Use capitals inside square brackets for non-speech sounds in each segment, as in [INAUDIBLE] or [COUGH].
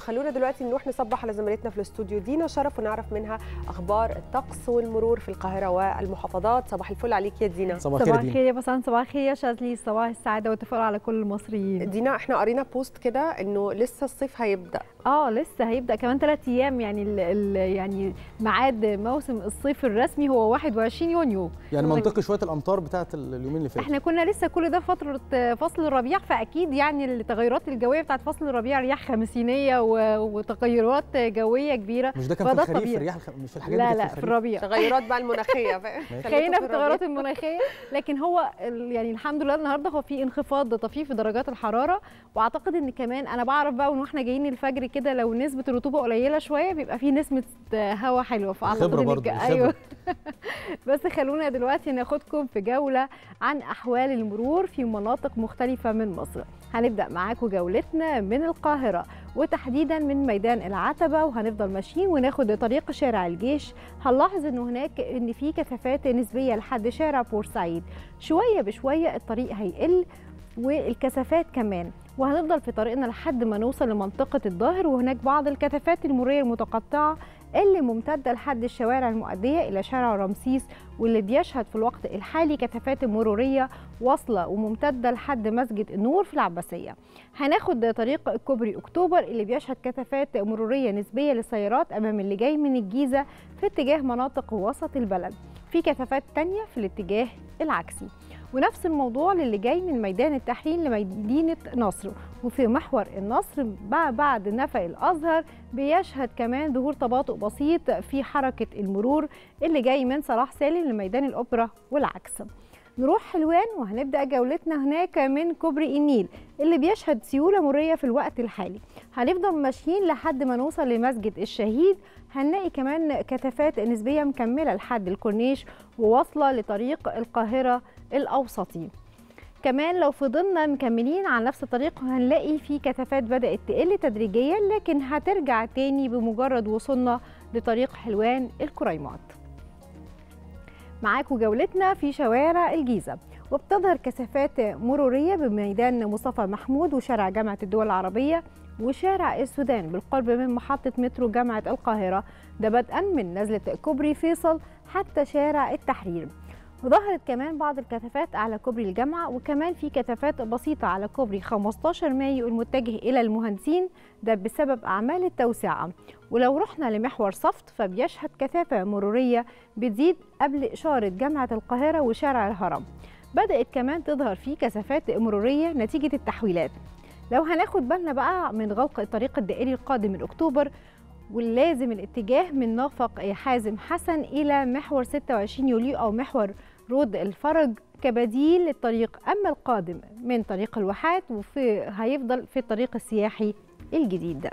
خلونا دلوقتي نروح نصبح على زميلتنا في الاستوديو دينا شرف ونعرف منها أخبار الطقس والمرور في القاهرة والمحافظات. صباح الفل عليك يا دينا. صباح الخير يا دينا. الخير يا بسان صباح الخير يا شاذلي صباح السعادة والتفاؤل على كل المصريين. دينا إحنا قرينا بوست كده إنه لسه الصيف هيبدأ. آه لسه هيبدأ كمان ثلاث أيام يعني ال ال يعني ميعاد موسم الصيف الرسمي هو 21 يونيو. يعني طيب. منطقي شوية الأمطار بتاعت اليومين اللي فاتوا. إحنا كنا لسه كل ده فترة فصل الربيع فأكيد يعني التغيرات الجوية بتاعت فصل الربيع رياح خمسينيه وتغيرات جوية كبيرة. مش ده كان في الخريف. الرياح الخ... مش في الحاجات لا دي لا كانت في الربيع. تغيرات بقى المناخية [LAUGHS] خلينا في. التغيرات المناخية. لكن هو يعني الحمد لله النهارده هو في انخفاض طفيف في درجات الحرارة. وأعتقد إن كمان أنا بعرف بقى وإحنا جايين الفجر كده لو نسبة الرطوبة قليلة شوية بيبقى في نسمه هواء حلوة. فأعتقد خبرة. أيوه. [LAUGHS] بس خلونا دلوقتي ناخدكم في جولة عن أحوال المرور في مناطق مختلفة من مصر. هنبدأ معاكم جولتنا من القاهرة. وتحديدا من ميدان العتبة وهنفضل ماشيين وناخد طريق شارع الجيش. هنلاحظ ان هناك إن في كثافات نسبية لحد شارع بورسعيد. شوية بشوية الطريق هيقل والكثافات كمان. وهنفضل في طريقنا لحد ما نوصل لمنطقة الظاهر وهناك بعض الكثافات المرورية المتقطعة اللي ممتدة لحد الشوارع المؤدية إلى شارع رمسيس واللي بيشهد في الوقت الحالي كثافات مرورية واصلة وممتدة لحد مسجد النور في العباسية. هناخد طريق كوبري أكتوبر اللي بيشهد كثافات مرورية نسبية للسيارات أمام اللي جاي من الجيزة في اتجاه مناطق وسط البلد. في كثافات تانية في الاتجاه العكسي. ونفس الموضوع للي جاي من ميدان التحرير لمدينة نصر. وفي محور النصر بع- بعد نفق الأزهر بيشهد كمان ظهور تباطؤ بسيط في حركة المرور اللي جاي من صلاح سالم لميدان الأوبرا والعكس. نروح حلوان وهنبدأ جولتنا هناك من كوبري النيل اللي بيشهد سيولة مرورية في الوقت الحالي. هنفضل ماشيين لحد ما نوصل لمسجد الشهيد. هنلاقي كمان كثافات نسبية مكملة لحد الكورنيش وواصلة لطريق القاهرة الأوسطي. كمان لو فضلنا مكملين على نفس الطريق هنلاقي في كثافات بدأت تقل تدريجيا لكن هترجع تاني بمجرد وصولنا لطريق حلوان الكريمات. معاكم جولتنا في شوارع الجيزة. وبتظهر كثافات مرورية بميدان مصطفى محمود وشارع جامعة الدول العربية وشارع السودان بالقرب من محطة مترو جامعة القاهرة ده بدءا من نزلة كوبري فيصل حتى شارع التحرير. وظهرت كمان بعض الكثافات على كوبري الجامعة وكمان في كثافات بسيطة على كوبري 15 مايو المتجه إلى المهندسين ده بسبب أعمال التوسعة. ولو رحنا لمحور صفت فبيشهد كثافة مرورية بتزيد قبل إشارة جامعة القاهرة وشارع الهرم. بدأت كمان تظهر فيه كثافات مرورية نتيجة التحويلات. لو هناخد بالنا بقى من غلق الطريق الدائري القادم من أكتوبر واللازم الاتجاه من نفق حازم حسن إلى محور 26 يوليو أو محور رود الفرج كبديل للطريق أما القادم من طريق الواحات وفي هيفضل في الطريق السياحي الجديد. ده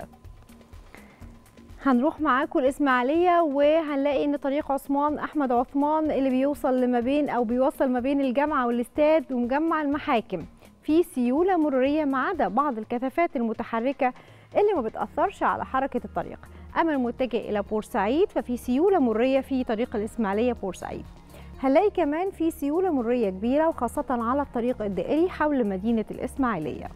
هنروح معاكم الإسماعيلية وهنلاقي إن طريق عثمان أحمد عثمان اللي بيوصل لما بين أو بيوصل ما بين الجامعة والإستاد ومجمع المحاكم في سيولة مرورية ما عدا بعض الكثافات المتحركة اللي ما بتأثرش على حركة الطريق. أما المتجه إلى بورسعيد ففي سيولة مرورية في طريق الإسماعيلية بورسعيد هنلاقي كمان في سيولة مرورية كبيرة وخاصة على الطريق الدائري حول مدينة الإسماعيلية.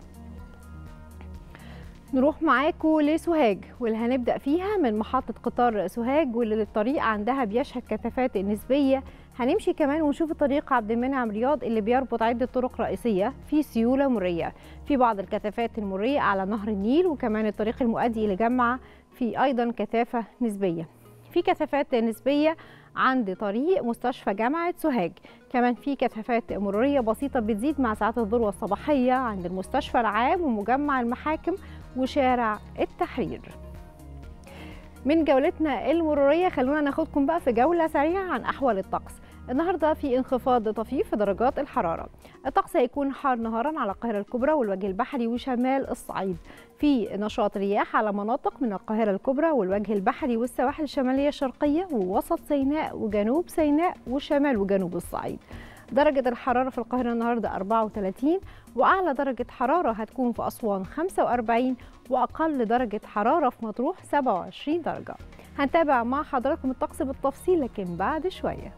نروح معاكم لسوهاج واللي هنبدأ فيها من محطة قطار سوهاج واللي الطريق عندها بيشهد كثافات نسبية. هنمشي كمان ونشوف الطريق عبد المنعم رياض اللي بيربط عدة طرق رئيسية في سيولة مرية. في بعض الكثافات المرية على نهر النيل وكمان الطريق المؤدي إلى جمعة في أيضا كثافة نسبية. في كثافات نسبية عند طريق مستشفى جامعة سوهاج. كمان في كثافات مرورية بسيطة بتزيد مع ساعات الذروة الصباحية عند المستشفى العام ومجمع المحاكم وشارع التحرير. من جولتنا المرورية خلونا ناخدكم بقى في جولة سريعة عن أحوال الطقس. النهارده في انخفاض طفيف في درجات الحرارة. الطقس هيكون حار نهارا على القاهرة الكبرى والوجه البحري وشمال الصعيد. في نشاط رياح على مناطق من القاهرة الكبرى والوجه البحري والسواحل الشمالية الشرقية ووسط سيناء وجنوب سيناء وشمال وجنوب الصعيد. درجة الحرارة في القاهرة النهاردة 34 وأعلى درجة حرارة هتكون في أسوان 45 وأقل درجة حرارة في مطروح 27 درجة. هنتابع مع حضراتكم الطقس بالتفصيل لكن بعد شوية.